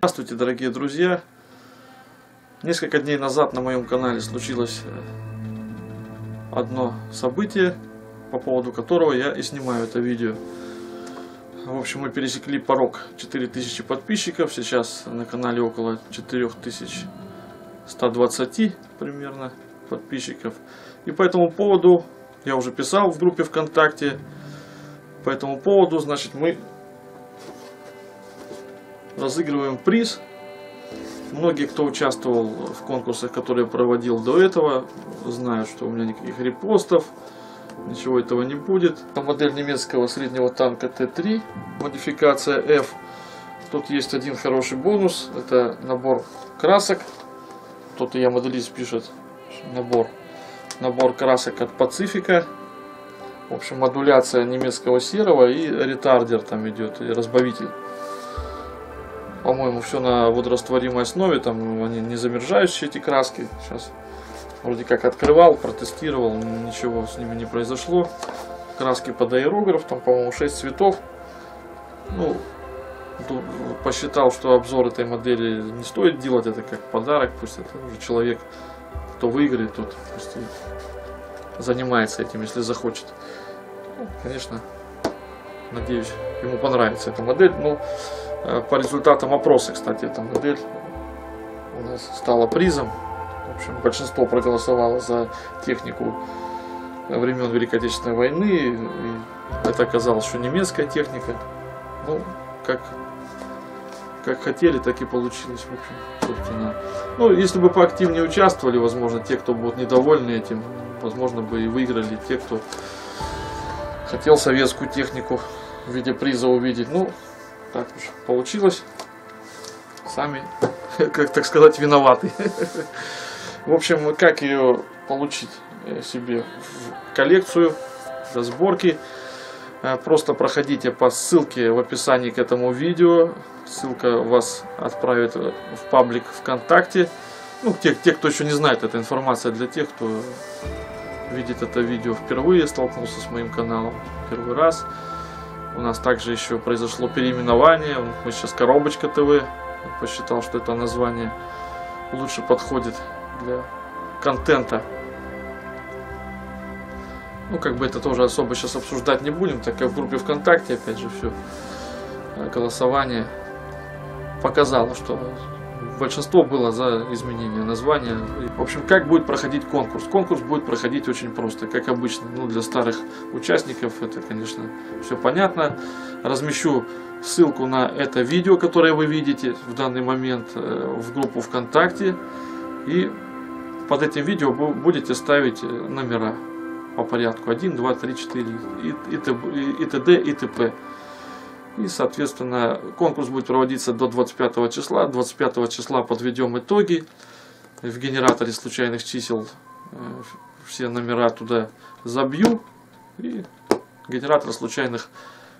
Здравствуйте, дорогие друзья! Несколько дней назад на моем канале случилось э, одно событие, по поводу которого я и снимаю это видео. В общем, мы пересекли порог 4000 подписчиков, сейчас на канале около 4120 примерно подписчиков. И по этому поводу, я уже писал в группе ВКонтакте, по этому поводу, значит, мы разыгрываем приз. Многие, кто участвовал в конкурсах, которые я проводил до этого, знают, что у меня никаких репостов, ничего этого не будет. Модель немецкого среднего танка Т-3, модификация F. Тут есть один хороший бонус, это набор красок. Кто-то я моделист пишет набор. Набор красок от Пацифика. В общем, модуляция немецкого серого и ретардер там идет, и разбавитель по-моему, все на водорастворимой основе, там они не замерзающие эти краски. Сейчас вроде как открывал, протестировал, ничего с ними не произошло. Краски под аэрограф, там, по-моему, 6 цветов. Ну, посчитал, что обзор этой модели не стоит делать, это как подарок, пусть это уже человек, кто выиграет, тот пусть занимается этим, если захочет. Ну, конечно, надеюсь, ему понравится эта модель. Но по результатам опроса, кстати, эта модель у нас стала призом. В общем, большинство проголосовало за технику времен Великой Отечественной войны. И это оказалось, что немецкая техника. Ну, как, как хотели, так и получилось. В общем, собственно. Ну, если бы поактивнее участвовали, возможно, те, кто будут недовольны этим, возможно, бы и выиграли те, кто хотел советскую технику в виде приза увидеть. Ну, так уж получилось. Сами, как так сказать, виноваты. В общем, как ее получить э, себе в коллекцию, до сборки. Э, просто проходите по ссылке в описании к этому видео. Ссылка вас отправит в паблик ВКонтакте. Ну, те, те, кто еще не знает, эта информация для тех, кто видит это видео впервые, столкнулся с моим каналом первый раз. У нас также еще произошло переименование. Мы сейчас Коробочка ТВ. Посчитал, что это название лучше подходит для контента. Ну, как бы это тоже особо сейчас обсуждать не будем, так как в группе ВКонтакте, опять же, все э, голосование показало, что большинство было за изменение названия. В общем, как будет проходить конкурс? Конкурс будет проходить очень просто, как обычно. Ну, для старых участников это, конечно, все понятно. Размещу ссылку на это видео, которое вы видите в данный момент э, в группу ВКонтакте. И под этим видео будете ставить номера по порядку 1, 2, 3, 4 и, и, и т.д. и т.п. И, соответственно, конкурс будет проводиться до 25 числа. 25 числа подведем итоги. В генераторе случайных чисел э, все номера туда забью. И генератор случайных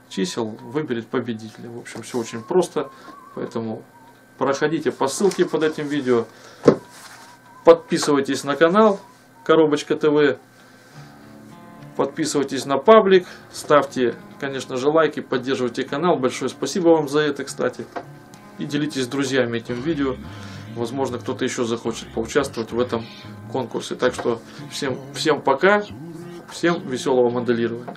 чисел выберет победителя. В общем, все очень просто. Поэтому проходите по ссылке под этим видео. Подписывайтесь на канал Коробочка ТВ. Подписывайтесь на паблик, ставьте, конечно же, лайки, поддерживайте канал. Большое спасибо вам за это, кстати. И делитесь с друзьями этим видео. Возможно, кто-то еще захочет поучаствовать в этом конкурсе. Так что всем, всем пока, всем веселого моделирования.